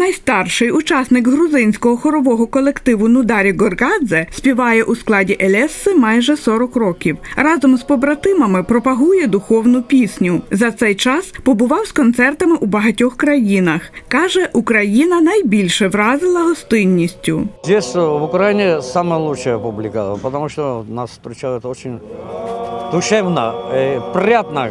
Найстарший учасник грузинського хорового колективу Нударі Горгадзе співає у складі Елеси майже 40 років. Разом з побратимами пропагує духовну пісню. За цей час побував з концертами у багатьох країнах. Каже, Україна найбільше вразила гостинністю. Здесь, э, в Украине, самая лучшая публика, потому что нас встречают очень душевно, э, приятно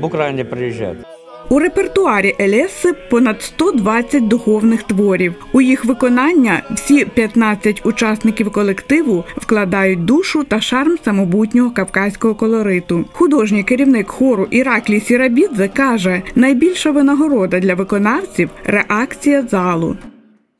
в Украине приезжать. У репертуарі Елеси понад 120 духовних творів. У їх виконання всі 15 учасників колективу вкладають душу та шарм самобутнього кавказького колориту. Художній керівник хору Іраклі Сірабідзе каже: найбільша винагорода для виконавців реакція залу.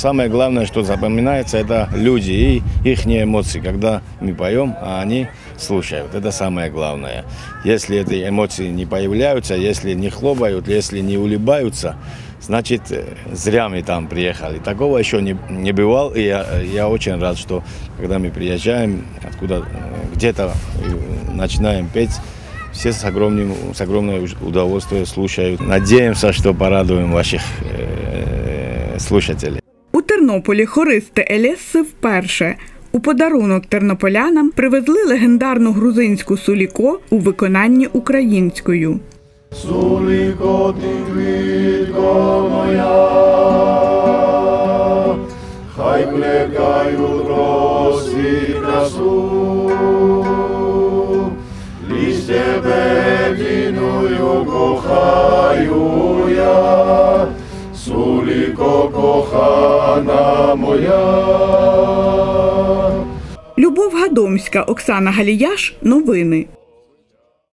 Самое главное, что запоминается, это люди и их эмоции, когда мы поем, а они слушают. Это самое главное. Если эти эмоции не появляются, если не хлопают, если не улыбаются, значит, э, зря мы там приехали. Такого еще не, не бывало, и я, я очень рад, что когда мы приезжаем, откуда э, где-то э, начинаем петь, все с огромным, с огромным удовольствием слушают. Надеемся, что порадуем ваших э, слушателей. Тернополі хористи Елеси вперше. У подарунок тернополянам привезли легендарну грузинську суліко у виконанні українською. Суліко ти квітко моя, хай плекають роси красу, ліс тебе віною кохаю моя. Любов Гадомська, Оксана Галіяш. Новини.